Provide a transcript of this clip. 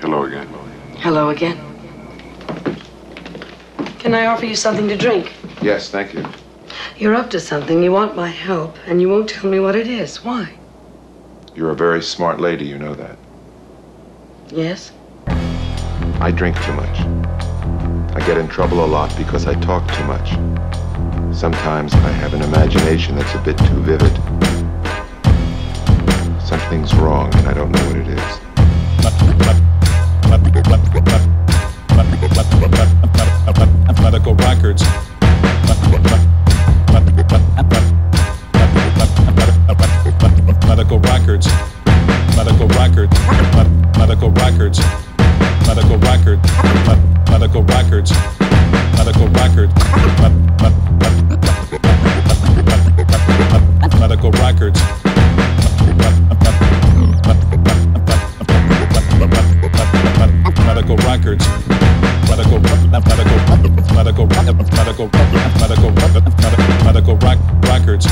Hello again. Hello again. Can I offer you something to drink? Yes, thank you. You're up to something. You want my help, and you won't tell me what it is. Why? You're a very smart lady, you know that. Yes? I drink too much. I get in trouble a lot because I talk too much. Sometimes I have an imagination that's a bit too vivid. Something's wrong, and I don't know what it is. Records. Medical records. Medical records. Medical records. Medical record. Medical records. Medical record. Medical records. Medical records. Medical medical medical medical medical records